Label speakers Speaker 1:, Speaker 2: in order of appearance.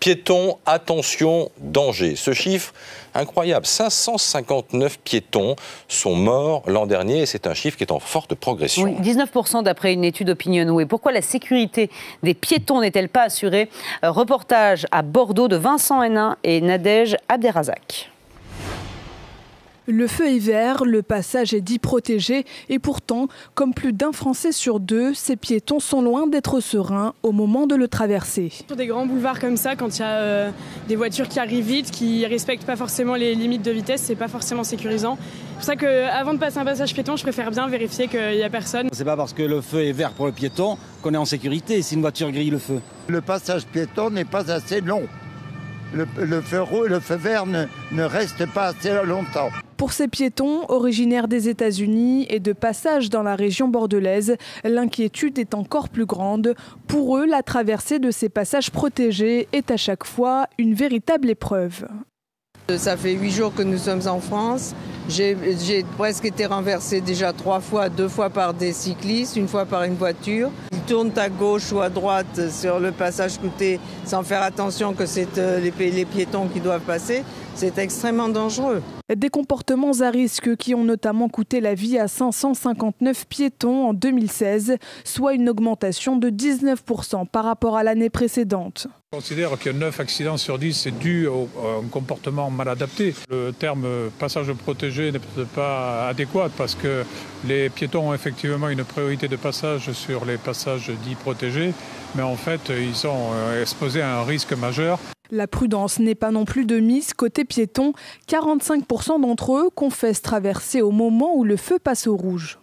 Speaker 1: Piétons, attention, danger. Ce chiffre incroyable, 559 piétons sont morts l'an dernier et c'est un chiffre qui est en forte progression.
Speaker 2: Oui, 19% d'après une étude OpinionWay. Pourquoi la sécurité des piétons n'est-elle pas assurée? Reportage à Bordeaux de Vincent Hénin et Nadège Abderrazak.
Speaker 3: Le feu est vert, le passage est dit protégé et pourtant, comme plus d'un Français sur deux, ces piétons sont loin d'être sereins au moment de le traverser.
Speaker 4: Sur des grands boulevards comme ça, quand il y a euh, des voitures qui arrivent vite, qui respectent pas forcément les limites de vitesse, c'est pas forcément sécurisant. C'est pour ça qu'avant de passer un passage piéton, je préfère bien vérifier qu'il n'y a personne.
Speaker 5: C'est pas parce que le feu est vert pour le piéton qu'on est en sécurité si une voiture grille le feu.
Speaker 6: Le passage piéton n'est pas assez long. Le, feu rouge, le feu vert ne, ne reste pas assez longtemps.
Speaker 3: Pour ces piétons, originaires des États-Unis et de passage dans la région bordelaise, l'inquiétude est encore plus grande. Pour eux, la traversée de ces passages protégés est à chaque fois une véritable épreuve.
Speaker 7: Ça fait huit jours que nous sommes en France. J'ai presque été renversé déjà trois fois, deux fois par des cyclistes, une fois par une voiture. Tournent à gauche ou à droite sur le passage côté sans faire attention que c'est euh, les piétons qui doivent passer. C'est extrêmement dangereux.
Speaker 3: Des comportements à risque qui ont notamment coûté la vie à 559 piétons en 2016, soit une augmentation de 19% par rapport à l'année précédente.
Speaker 8: On considère que 9 accidents sur 10 est dû à un comportement mal adapté. Le terme passage protégé n'est peut-être pas adéquat parce que les piétons ont effectivement une priorité de passage sur les passages dits protégés, mais en fait ils sont euh, exposés à un risque majeur.
Speaker 3: La prudence n'est pas non plus de mise côté piéton. 45% d'entre eux confessent traverser au moment où le feu passe au rouge.